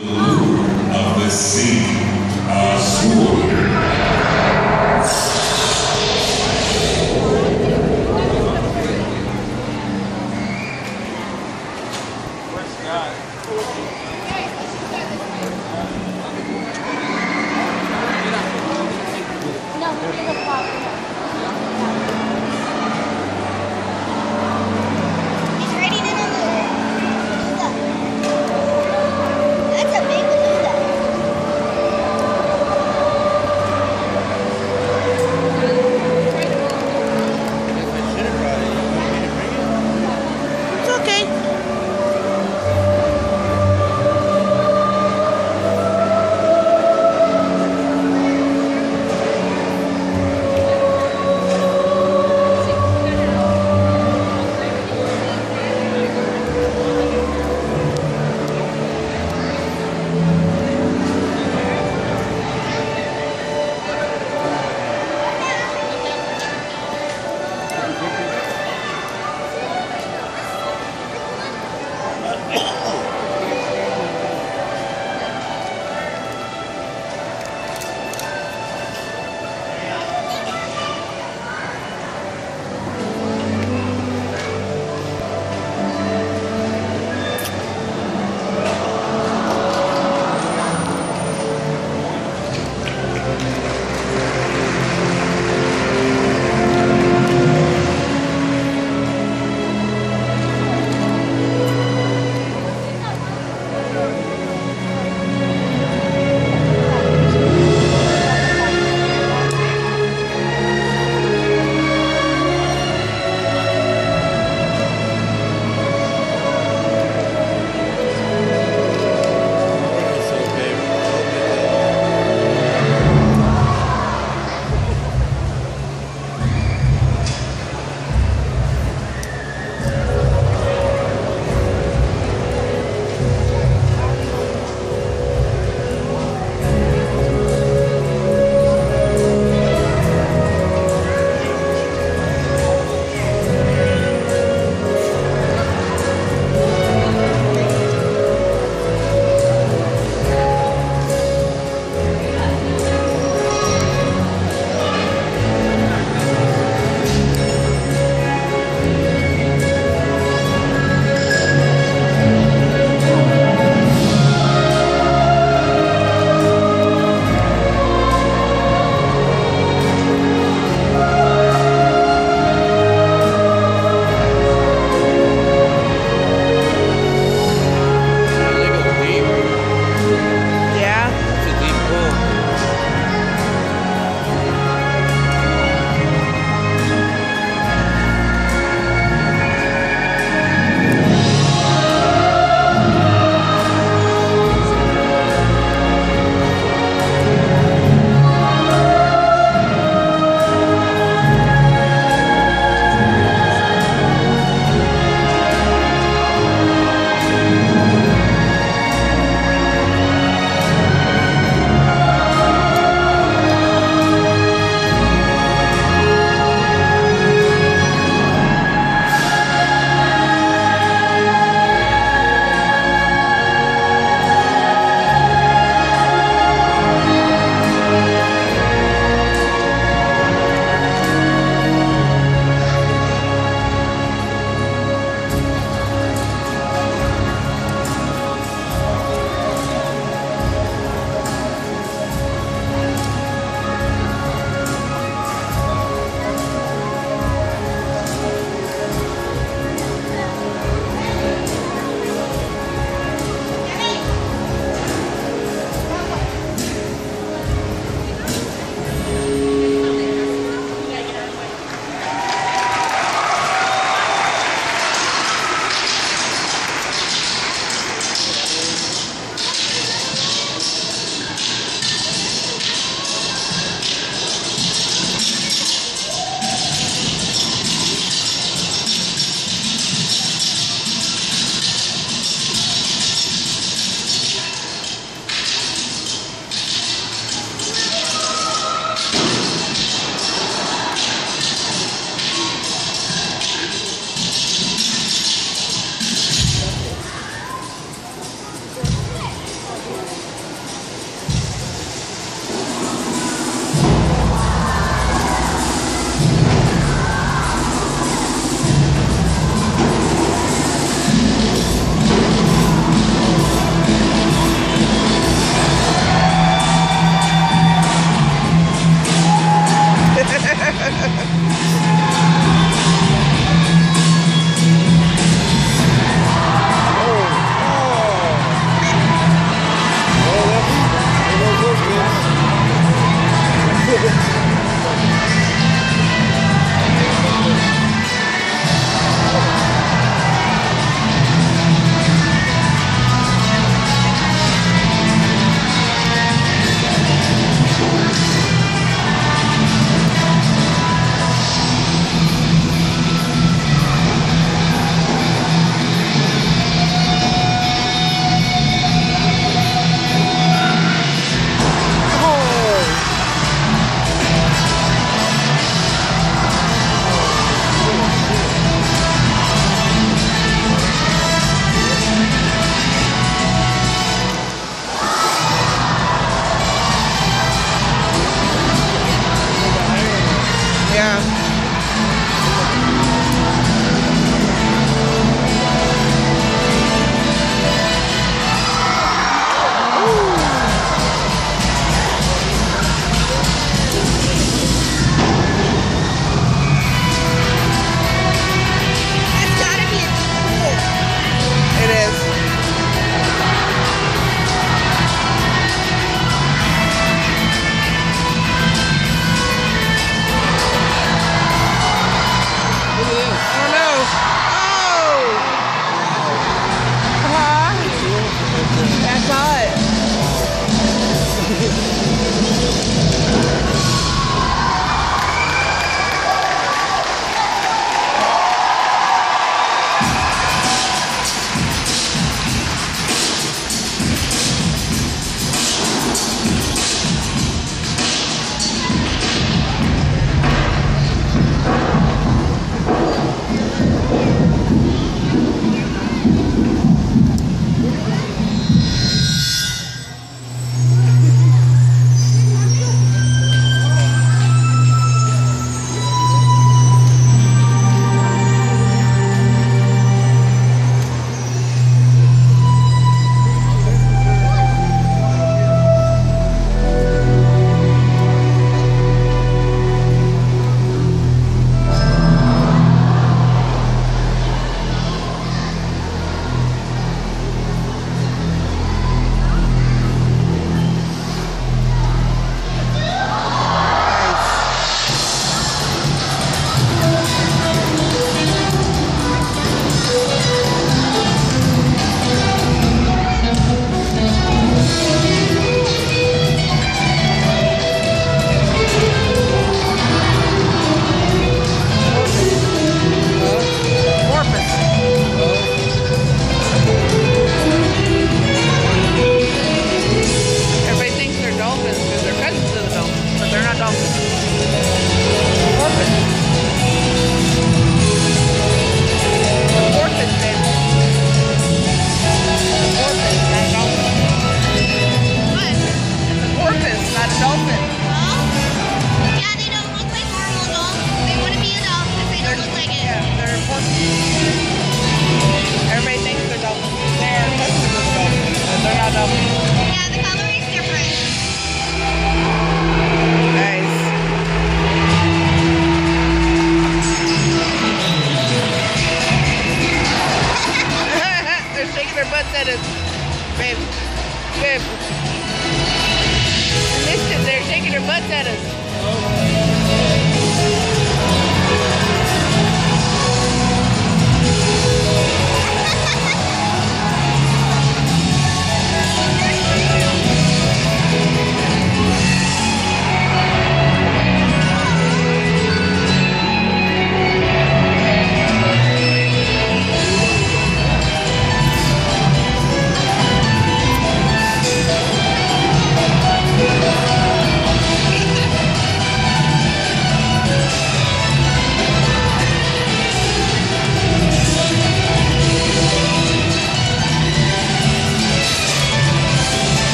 of the sea, a sword.